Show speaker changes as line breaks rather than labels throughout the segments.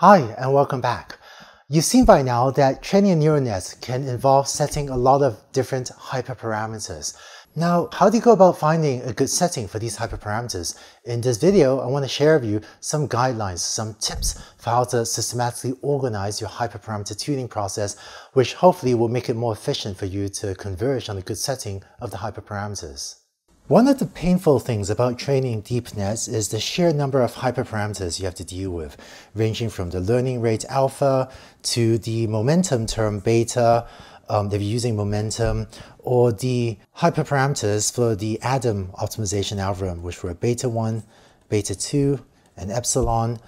Hi, and welcome back. You've seen by now that training a neural net can involve setting a lot of different hyperparameters. Now, how do you go about finding a good setting for these hyperparameters? In this video, I want to share with you some guidelines, some tips for how to systematically organize your hyperparameter tuning process, which hopefully will make it more efficient for you to converge on a good setting of the hyperparameters. One of the painful things about training deep nets is the sheer number of hyperparameters you have to deal with, ranging from the learning rate alpha to the momentum term beta, um, if you're using momentum, or the hyperparameters for the ADAM optimization algorithm, which were beta 1, beta 2, and epsilon.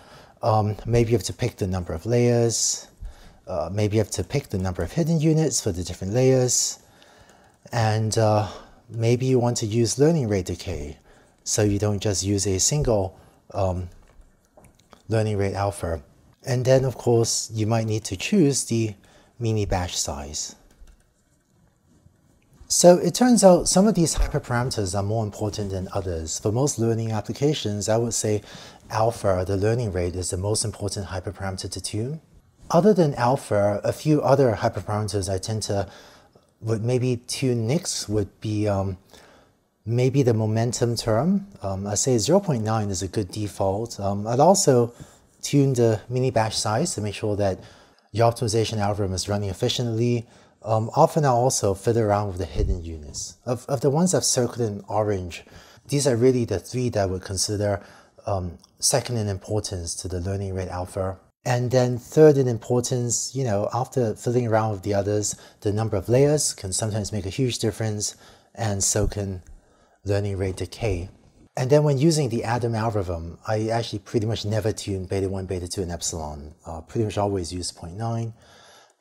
Um, maybe you have to pick the number of layers. Uh, maybe you have to pick the number of hidden units for the different layers. And uh, maybe you want to use learning rate decay so you don't just use a single um, learning rate alpha. And then of course you might need to choose the mini batch size. So it turns out some of these hyperparameters are more important than others. For most learning applications, I would say alpha, the learning rate, is the most important hyperparameter to tune. Other than alpha, a few other hyperparameters I tend to would maybe tune next would be um, maybe the momentum term. Um, I say 0.9 is a good default. Um, I'd also tune the mini batch size to make sure that your optimization algorithm is running efficiently. Um, often I'll also fiddle around with the hidden units. Of, of the ones I've circled in orange, these are really the three that I would consider um, second in importance to the learning rate alpha and then third in importance, you know, after fiddling around with the others, the number of layers can sometimes make a huge difference, and so can learning rate decay. And then when using the ADAM algorithm, I actually pretty much never tune beta 1, beta 2, and epsilon. Uh, pretty much always use 0 0.9,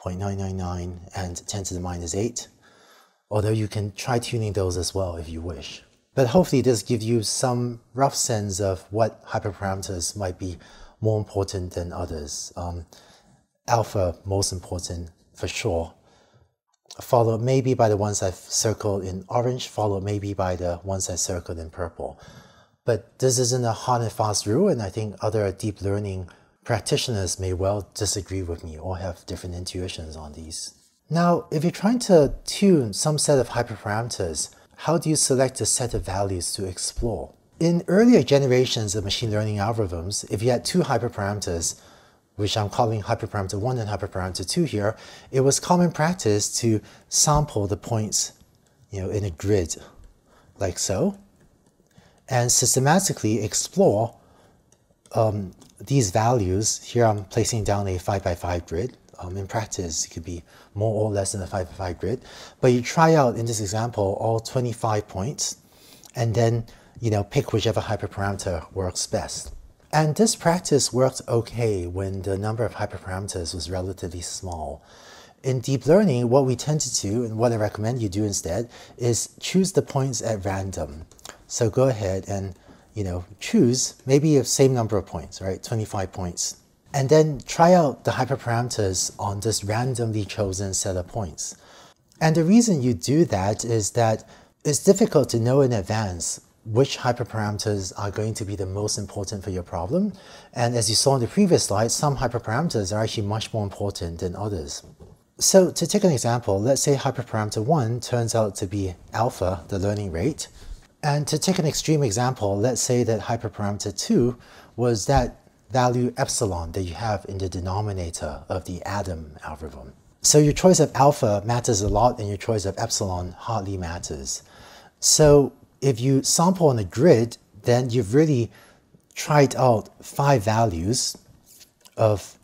0.999, and 10 to the minus 8. Although you can try tuning those as well if you wish. But hopefully this gives you some rough sense of what hyperparameters might be more important than others. Um, alpha, most important for sure. Followed maybe by the ones I've circled in orange, followed maybe by the ones I circled in purple. But this isn't a hard and fast rule, and I think other deep learning practitioners may well disagree with me or have different intuitions on these. Now, if you're trying to tune some set of hyperparameters, how do you select a set of values to explore? In earlier generations of machine learning algorithms, if you had two hyperparameters, which I'm calling hyperparameter 1 and hyperparameter 2 here, it was common practice to sample the points you know, in a grid, like so, and systematically explore um, these values. Here I'm placing down a 5 by 5 grid. Um, in practice, it could be more or less than a 5 by 5 grid. But you try out, in this example, all 25 points, and then you know, pick whichever hyperparameter works best. And this practice worked okay when the number of hyperparameters was relatively small. In deep learning, what we tend to do, and what I recommend you do instead, is choose the points at random. So go ahead and you know, choose maybe a same number of points, right? 25 points. And then try out the hyperparameters on this randomly chosen set of points. And the reason you do that is that it's difficult to know in advance which hyperparameters are going to be the most important for your problem. And as you saw in the previous slide, some hyperparameters are actually much more important than others. So to take an example, let's say hyperparameter 1 turns out to be alpha, the learning rate. And to take an extreme example, let's say that hyperparameter 2 was that value epsilon that you have in the denominator of the ADAM algorithm. So your choice of alpha matters a lot and your choice of epsilon hardly matters. So if you sample on a grid, then you've really tried out five values of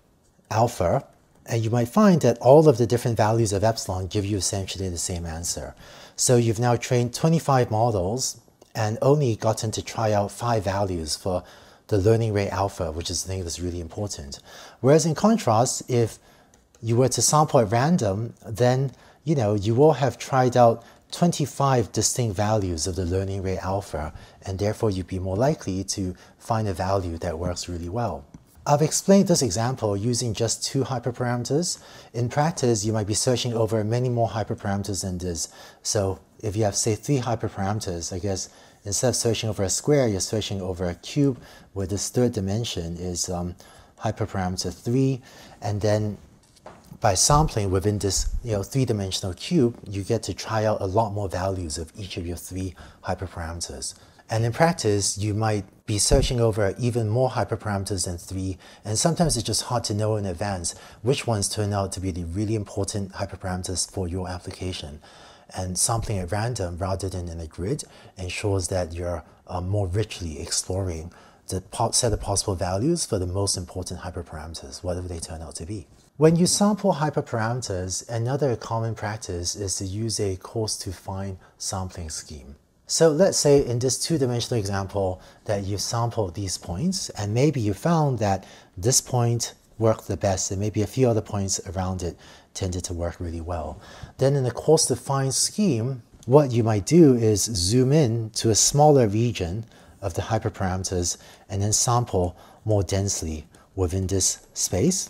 alpha, and you might find that all of the different values of epsilon give you essentially the same answer. So you've now trained 25 models and only gotten to try out five values for the learning rate alpha, which is the thing that's really important. Whereas in contrast, if you were to sample at random, then you know you will have tried out 25 distinct values of the learning rate alpha, and therefore you'd be more likely to find a value that works really well. I've explained this example using just two hyperparameters. In practice, you might be searching over many more hyperparameters than this. So if you have, say, three hyperparameters, I guess instead of searching over a square, you're searching over a cube where this third dimension is um, hyperparameter 3, and then by sampling within this you know, three-dimensional cube, you get to try out a lot more values of each of your three hyperparameters. And in practice, you might be searching over even more hyperparameters than three, and sometimes it's just hard to know in advance which ones turn out to be the really important hyperparameters for your application. And sampling at random rather than in a grid ensures that you're uh, more richly exploring the set of possible values for the most important hyperparameters, whatever they turn out to be. When you sample hyperparameters, another common practice is to use a coarse to fine sampling scheme. So let's say in this two-dimensional example that you sampled these points and maybe you found that this point worked the best and maybe a few other points around it tended to work really well. Then in the coarse to fine scheme, what you might do is zoom in to a smaller region of the hyperparameters and then sample more densely within this space.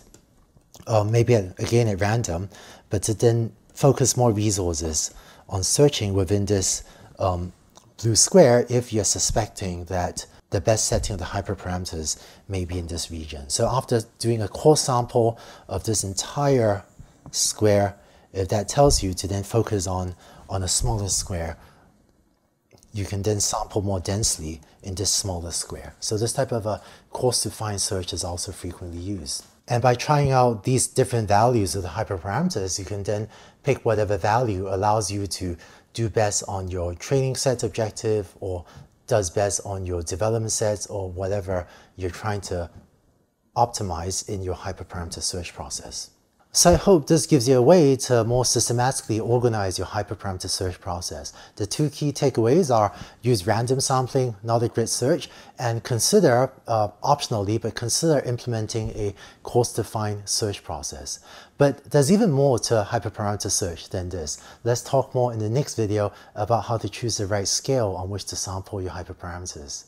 Or maybe again at random, but to then focus more resources on searching within this um, blue square if you're suspecting that the best setting of the hyperparameters may be in this region. So after doing a coarse sample of this entire square, if that tells you to then focus on, on a smaller square, you can then sample more densely in this smaller square. So this type of a coarse to fine search is also frequently used. And by trying out these different values of the hyperparameters, you can then pick whatever value allows you to do best on your training set objective or does best on your development sets or whatever you're trying to optimize in your hyperparameter search process. So I hope this gives you a way to more systematically organize your hyperparameter search process. The two key takeaways are use random sampling, not a grid search, and consider, uh, optionally, but consider implementing a coarse-to-fine search process. But there's even more to hyperparameter search than this. Let's talk more in the next video about how to choose the right scale on which to sample your hyperparameters.